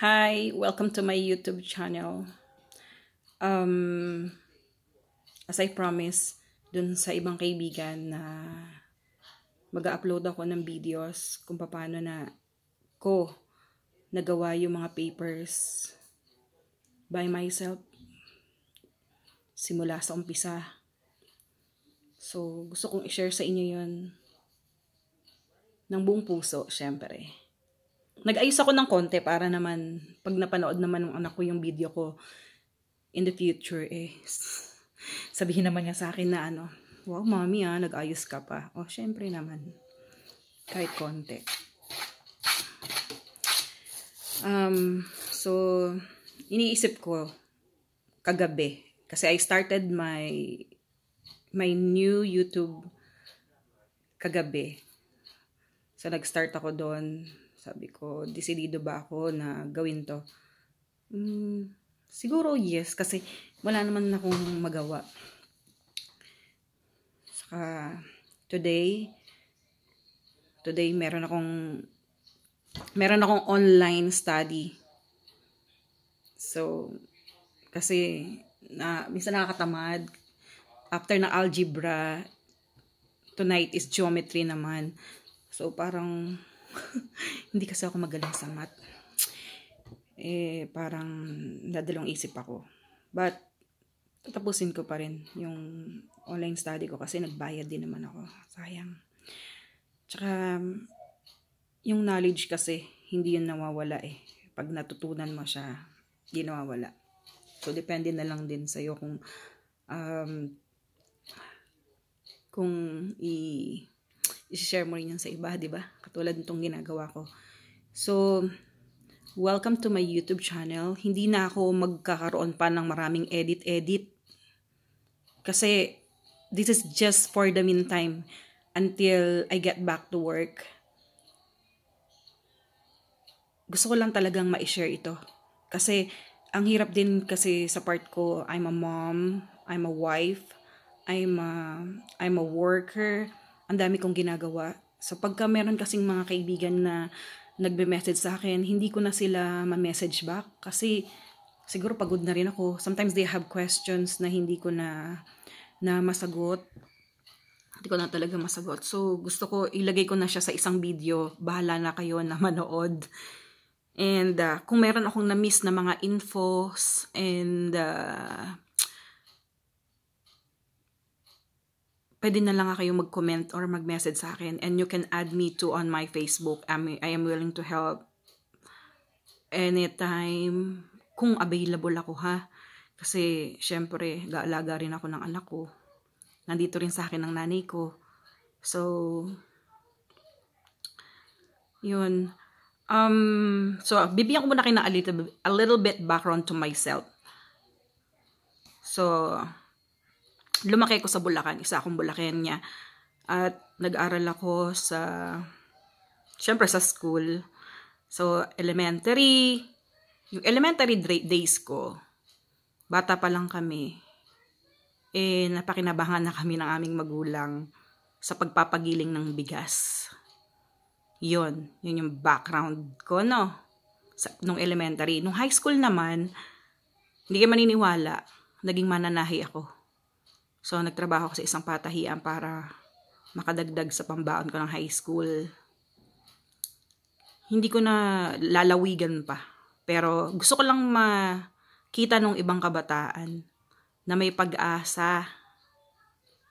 Hi, welcome to my YouTube channel. Um, as I promised dun sa ibang kaibigan na mag-upload ako ng videos kung paano na ko nagawa yung mga papers by myself simula sa umpisa. So, gusto kong i-share sa inyo yun ng buong puso, syempre nag-ayos ako ng konti para naman pag napanood naman ng anak ko yung video ko in the future eh sabihin naman niya sa akin na ano wow mommy ah nag-ayos ka pa. Oh syempre naman kahit konti. Um so iniisip ko kagabi kasi I started my my new YouTube kagabi. So nag-start ako doon sabi ko, desidido ba ako na gawin to? Mm, siguro yes, kasi wala naman akong magawa. Saka, today, today meron akong, meron akong online study. So, kasi, na, minsan nakakatamad. After na algebra, tonight is geometry naman. So, parang, hindi kasi ako magaling sa math. Eh, parang nadalong isip ako. But, tatapusin ko pa rin yung online study ko kasi nagbayad din naman ako. Sayang. Tsaka, yung knowledge kasi, hindi yun nawawala eh. Pag natutunan mo siya, hindi nawawala. So, depende na lang din sa'yo kung um, kung i i-share mo rin yan sa iba, di ba? Katulad nitong ginagawa ko. So, welcome to my YouTube channel. Hindi na ako magkakaroon pa ng maraming edit-edit. Kasi, this is just for the meantime until I get back to work. Gusto ko lang talagang ma-share ito. Kasi, ang hirap din kasi sa part ko, I'm a mom, I'm a wife, I'm a, I'm a worker, ang dami kong ginagawa. So pagka meron kasing mga kaibigan na nagbe-message sa akin, hindi ko na sila ma-message back kasi siguro pagod na rin ako. Sometimes they have questions na hindi ko na na masagot. Hindi ko na talaga masagot. So gusto ko ilagay ko na siya sa isang video. Bahala na kayo na manood. And uh, kung meron akong na-miss na mga infos and uh, pwede na lang kayo mag-comment or mag-message sa akin and you can add me to on my Facebook. I'm, I am willing to help anytime kung available ako ha. Kasi syempre, gaalaga rin ako ng anak ko. Nandito rin sa akin ng nanay ko. So, yun. Um, so, bibigyan ko muna kayo ng a little, a little bit background to myself. So, lumaki ko sa Bulacan. Isa akong Bulacannya. At nag-aral ako sa, syempre sa school. So, elementary, yung elementary days ko, bata pa lang kami, eh, napakinabangan na kami ng aming magulang sa pagpapagiling ng bigas. Yun, yun yung background ko, no? Sa, nung elementary. Nung high school naman, hindi kayo maniniwala, naging mananahi ako So, nagtrabaho ako sa isang patahian para makadagdag sa pambaon ko ng high school. Hindi ko na lalawigan pa. Pero gusto ko lang makita ng ibang kabataan na may pag-asa.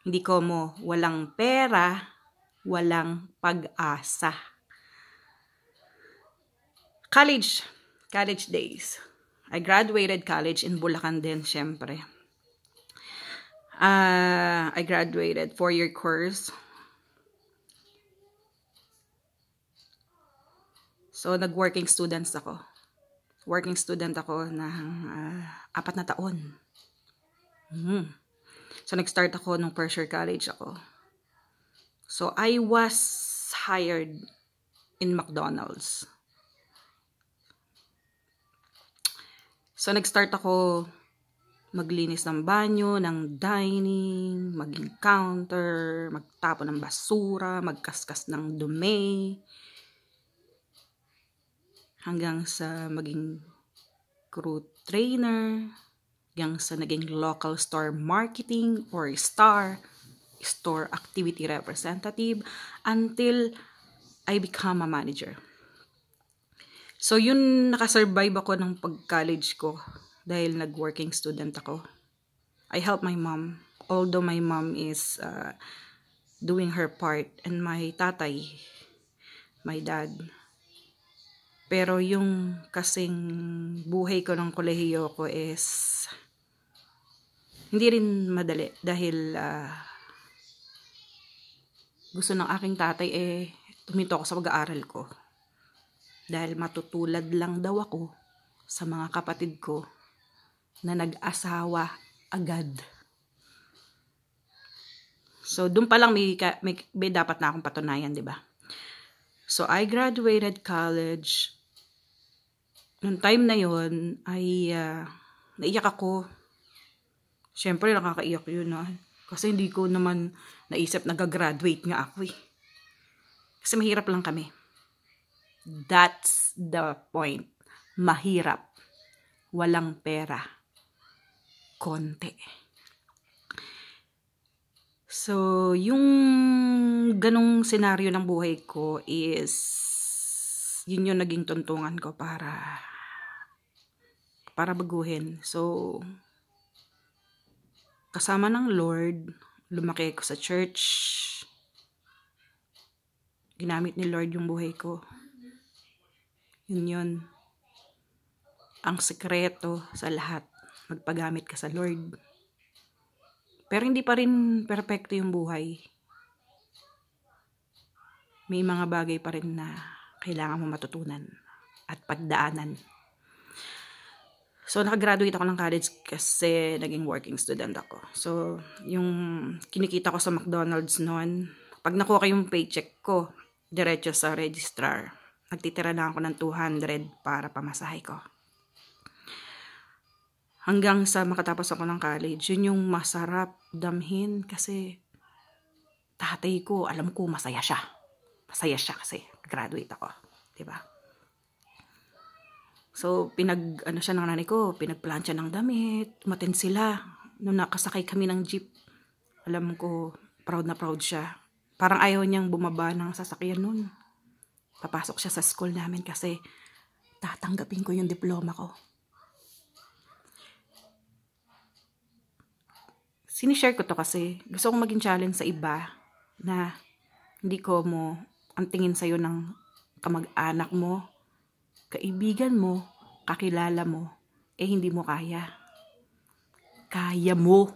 Hindi ko mo walang pera, walang pag-asa. College, college days. I graduated college in Bulacan din, syempre. Uh, I graduated four-year course. So, nag-working students ako. Working student ako ng uh, apat na taon. Mm. So, nag-start ako nung first year college ako. So, I was hired in McDonald's. So, nag-start ako maglinis ng banyo, ng dining, maging counter, magtapo ng basura, magkaskas ng dumi. hanggang sa maging crew trainer, hanggang sa naging local store marketing or star, store activity representative, until I become a manager. So, yun, nakasurvive ako ng pag-college ko dahil nag-working student ako. I help my mom. Although my mom is uh, doing her part and my tatay, my dad. Pero yung kasing buhay ko ng kolehiyo ko is hindi rin madali dahil uh, gusto ng aking tatay eh tuminto ako sa pag-aaral ko. Dahil matutulad lang daw ako sa mga kapatid ko na nag-asawa agad. So, doon pa lang may, may, may dapat na akong patunayan, di ba? So, I graduated college. Noong time na yon ay uh, naiyak ako. Siyempre, nakakaiyak yun. Ah. Kasi hindi ko naman naisip na gagraduate nga ako eh. Kasi mahirap lang kami. That's the point. Mahirap. Walang pera. Konti. So, yung ganong senaryo ng buhay ko is yun yung naging tuntungan ko para para baguhin. So, kasama ng Lord, lumaki ako sa church. Ginamit ni Lord yung buhay ko. Yun yun. Ang sekreto sa lahat, magpagamit ka sa Lord. Pero hindi pa rin perpekto yung buhay. May mga bagay pa rin na kailangan mo matutunan at pagdaanan. So, nakagraduate ako ng college kasi naging working student ako. So, yung kinikita ko sa McDonald's noon, pag nakuha ko yung paycheck ko, diretso sa registrar, nagtitira na ako ng 200 para pamasahe ko hanggang sa makatapos ako ng college, yun yung masarap damhin kasi tatay ko, alam ko masaya siya. Masaya siya kasi graduate ako. ba? Diba? So, pinag, ano siya ng nanay ko, pinagplansya ng damit, matin sila. Nung nakasakay kami ng jeep, alam ko, proud na proud siya. Parang ayaw niyang bumaba ng sasakyan nun. Papasok siya sa school namin kasi tatanggapin ko yung diploma ko. Sinishare ko to kasi gusto kong maging challenge sa iba na hindi ko mo ang tingin sa'yo ng kamag-anak mo, kaibigan mo, kakilala mo, eh hindi mo kaya. Kaya mo.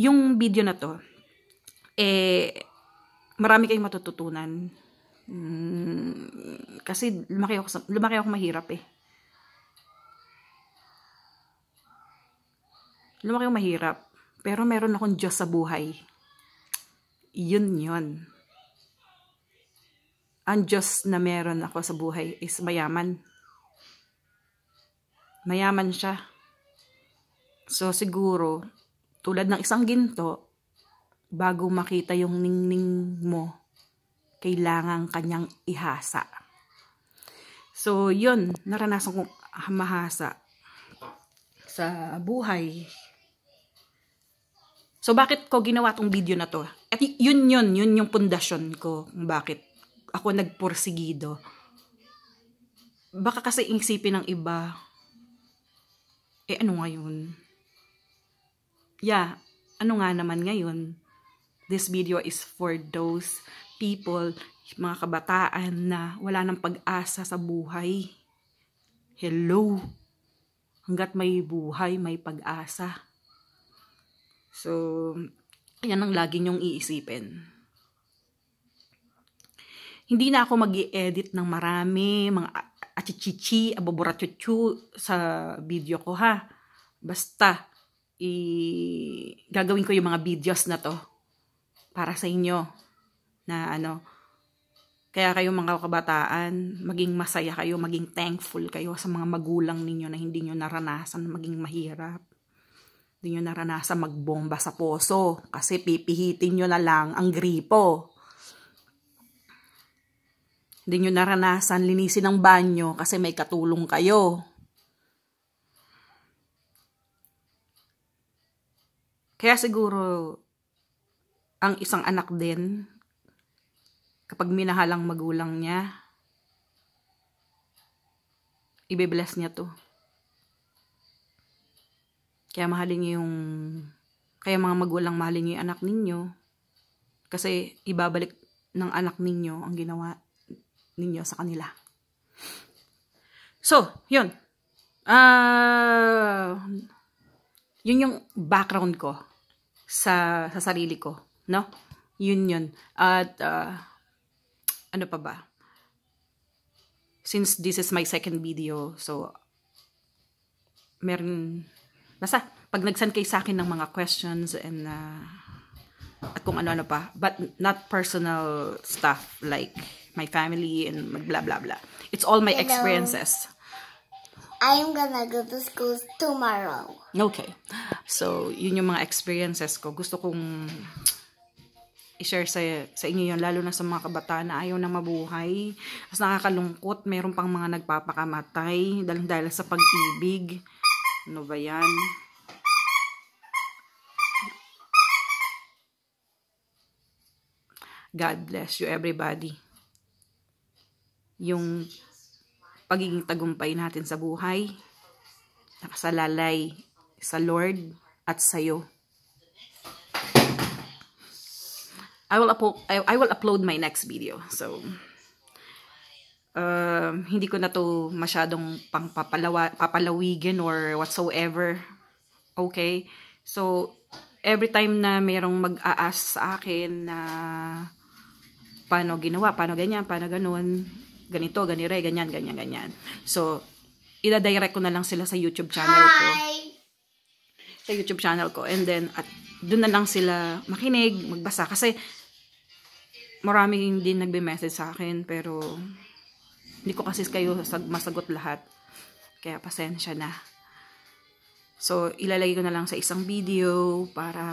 Yung video na to, eh, marami kayong matututunan. Mm, kasi lumaki ako, lumaki ako mahirap eh. Lumaki akong mahirap. Pero meron akong Diyos sa buhay. Yun yun. Ang Diyos na meron ako sa buhay is mayaman. Mayaman siya. So siguro, tulad ng isang ginto, bago makita yung ningning mo, kailangan kanyang ihasa. So, yun, naranasan kong mahasa sa buhay So, bakit ko ginawa tong video na to? At yun yun, yun yung pundasyon ko kung bakit ako nagporsigido. Baka kasi isipin ng iba, eh ano ngayon? Yeah, ano nga naman ngayon? This video is for those people, mga kabataan na wala ng pag-asa sa buhay. Hello! Hanggat may buhay, may pag-asa. So, yan ang lagi nyong iisipin. Hindi na ako mag edit ng marami, mga achichichi, aboborachuchu sa video ko ha. Basta, i gagawin ko yung mga videos na to para sa inyo na ano kaya kayo mga kabataan maging masaya kayo maging thankful kayo sa mga magulang ninyo na hindi nyo naranasan maging mahirap hindi nyo naranasan magbomba sa poso kasi pipihitin nyo na lang ang gripo. Hindi nyo naranasan linisin ang banyo kasi may katulong kayo. Kaya siguro, ang isang anak din, kapag minahalang magulang niya, ibe-bless niya to. Kaya mahalin niyo yung, kaya mga magulang mahalin niyo yung anak ninyo, kasi ibabalik ng anak ninyo ang ginawa ninyo sa kanila. So, yun. Uh, yun yung background ko sa sa sarili ko, no? Yun yun. At uh, ano pa ba? Since this is my second video, so meron basta pag nagsan kay sa akin ng mga questions and uh, at kung ano-ano pa, but not personal stuff like my family and blah blah blah. It's all my Hello. experiences. I'm gonna go to school tomorrow. Okay. So, yun yung mga experiences ko. Gusto kong i-share sa, sa inyo yun, lalo na sa mga kabataan na ayaw na mabuhay. Mas nakakalungkot, meron pang mga nagpapakamatay dahil, dahil sa pag-ibig. Ano ba yan? God bless you everybody yung pagiging tagumpay natin sa buhay, nakasalalay sa Lord at sa iyo. I will I will upload my next video. So uh, hindi ko na to masyadong pang papalawa, papalawigin or whatsoever. Okay? So every time na mayroong mag-aas sa akin na paano ginawa, paano ganyan, paano ganun, ganito, ganire, ganyan, ganyan, ganyan. So, ida-direct ko na lang sila sa YouTube channel ko. Hi! Sa YouTube channel ko. And then, at doon na lang sila makinig, magbasa. Kasi, maraming din nagbe-message sa akin, pero hindi ko kasi kayo masagot lahat. Kaya pasensya na. So, ilalagay ko na lang sa isang video para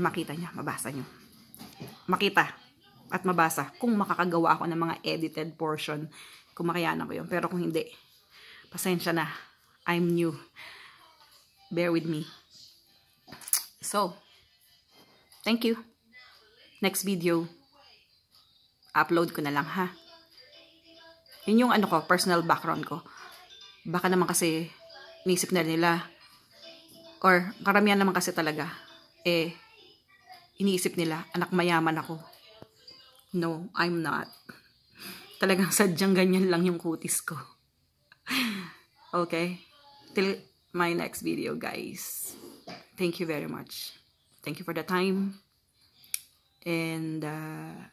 makita niya, mabasa niyo. Makita at mabasa kung makakagawa ako ng mga edited portion kung makayanan ko yun. Pero kung hindi, pasensya na. I'm new. Bear with me. So, thank you. Next video, upload ko na lang ha. Yun yung ano ko, personal background ko. Baka naman kasi nisip na nila or karamihan naman kasi talaga eh iniisip nila anak mayaman ako No, I'm not. Talagang sadyang ganyan lang yung kutis ko. okay? Till my next video, guys. Thank you very much. Thank you for the time. And, uh,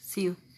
see you.